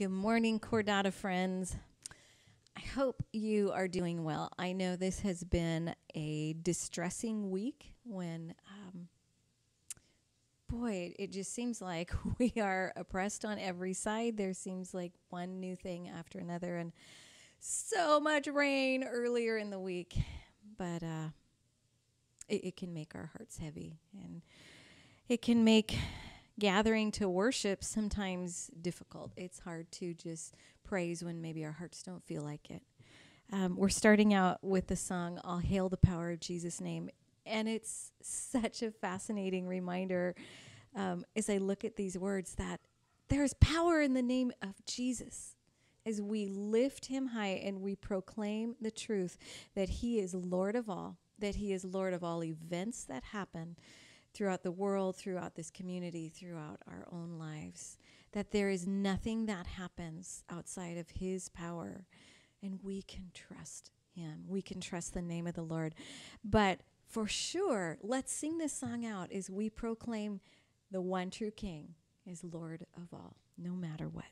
Good morning, Cordata friends. I hope you are doing well. I know this has been a distressing week when, um, boy, it just seems like we are oppressed on every side. There seems like one new thing after another, and so much rain earlier in the week. But uh, it, it can make our hearts heavy, and it can make gathering to worship sometimes difficult. It's hard to just praise when maybe our hearts don't feel like it. Um, we're starting out with the song All Hail the Power of Jesus' Name. And it's such a fascinating reminder um, as I look at these words that there's power in the name of Jesus. As we lift him high and we proclaim the truth that he is Lord of all, that he is Lord of all events that happen, throughout the world, throughout this community, throughout our own lives. That there is nothing that happens outside of His power, and we can trust Him. We can trust the name of the Lord. But for sure, let's sing this song out as we proclaim the one true King is Lord of all, no matter what.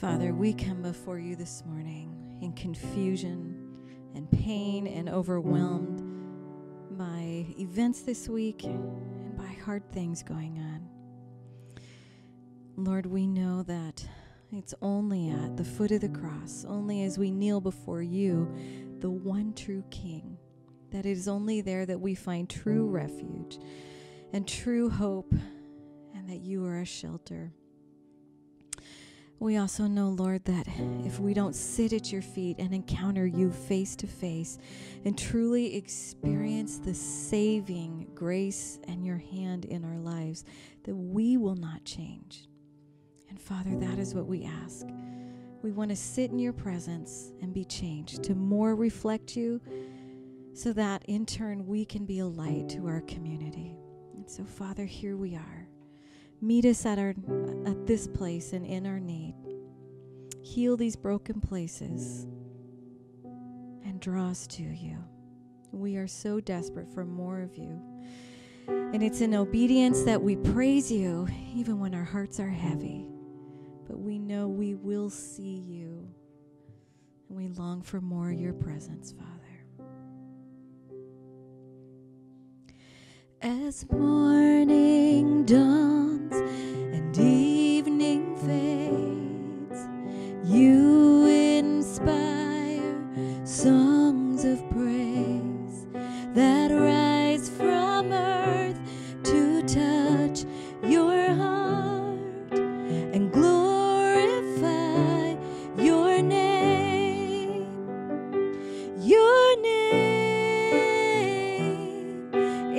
Father, we come before you this morning in confusion and pain and overwhelmed by events this week and by hard things going on. Lord, we know that it's only at the foot of the cross, only as we kneel before you, the one true King, that it is only there that we find true refuge and true hope, and that you are a shelter. We also know, Lord, that if we don't sit at your feet and encounter you face to face and truly experience the saving grace and your hand in our lives, that we will not change. And Father, that is what we ask. We want to sit in your presence and be changed to more reflect you so that in turn we can be a light to our community. And so, Father, here we are. Meet us at our at this place and in our need. Heal these broken places and draw us to you. We are so desperate for more of you. And it's in obedience that we praise you even when our hearts are heavy. But we know we will see you. And we long for more of your presence, Father. As morning dawns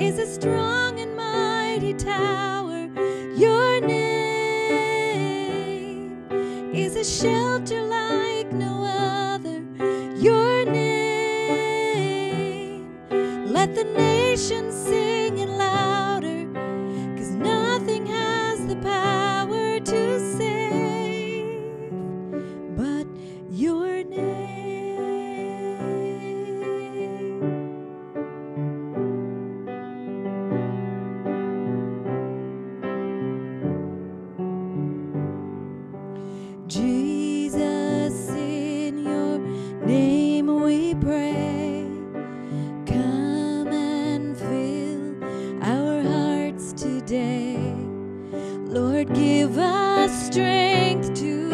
is a strong and mighty tower. Your name is a shelter like no other. Your name, let the nations sing Strength to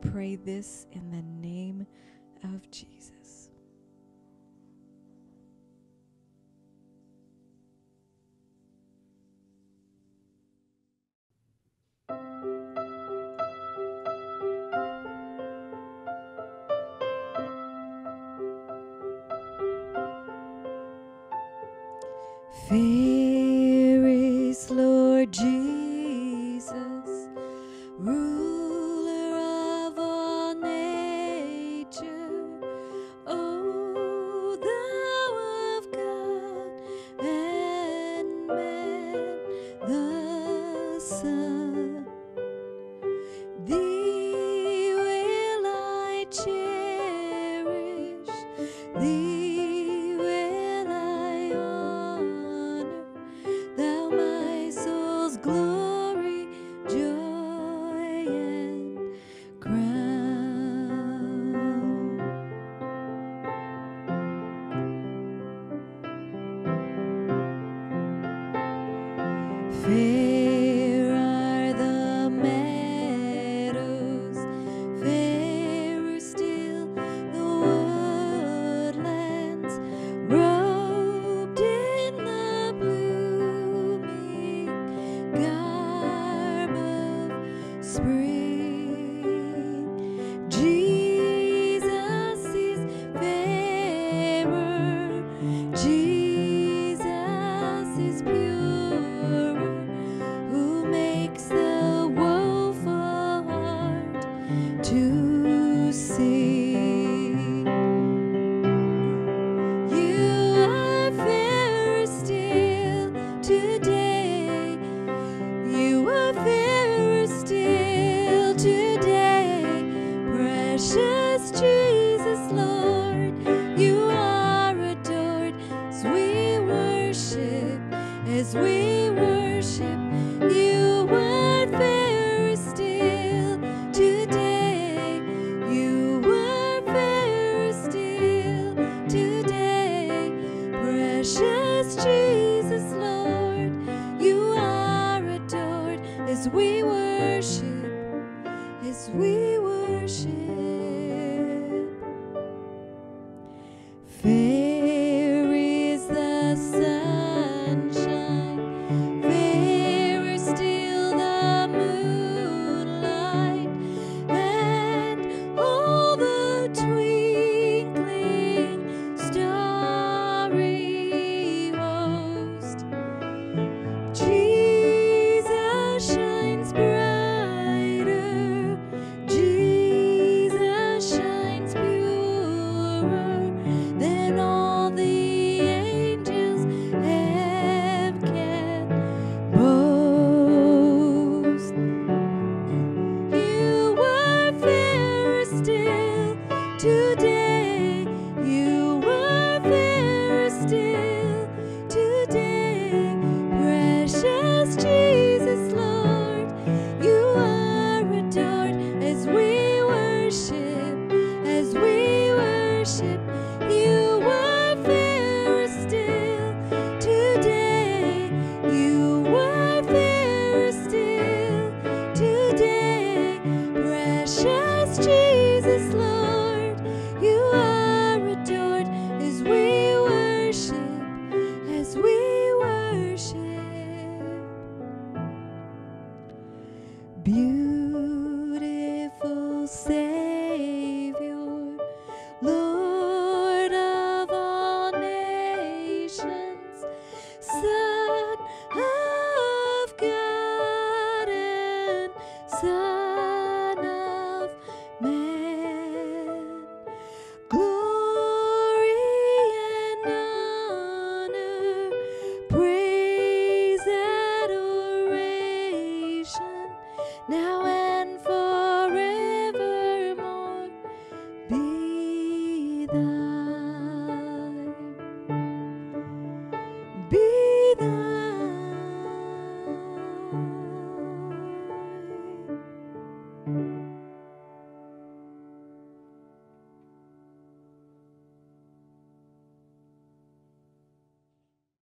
pray this in the name of Jesus. Fair Fair 是